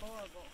horrible.